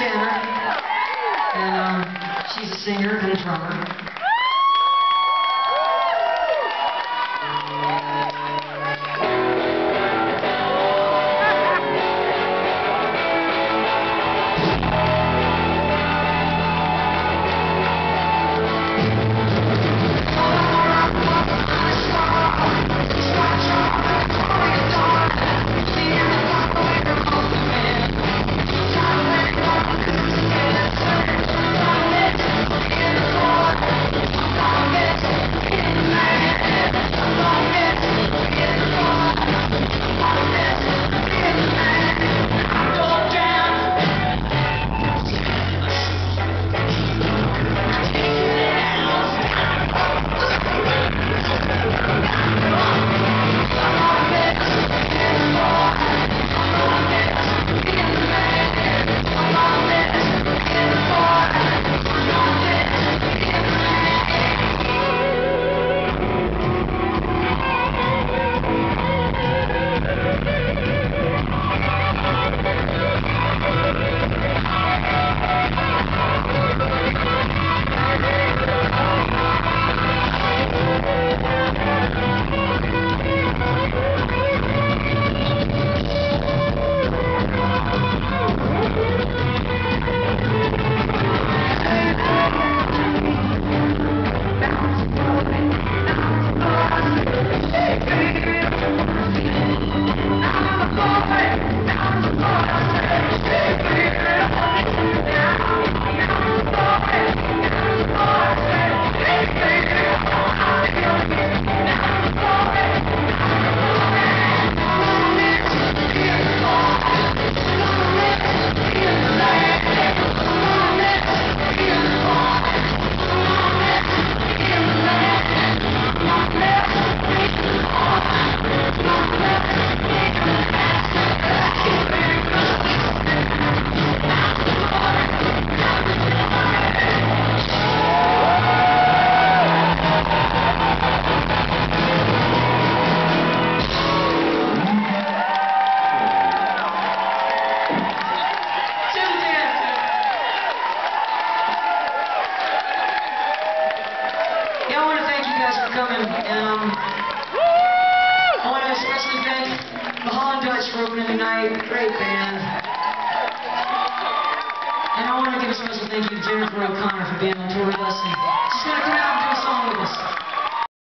Tanner, and um, she's a singer and a drummer. Yeah, I want to thank you guys for coming. Um, I want to especially thank the Holland Dutch for opening tonight. Great band. And I want to give a special thank you to Jennifer O'Connor for being on tour with us. And she's going to come out and do a song with us.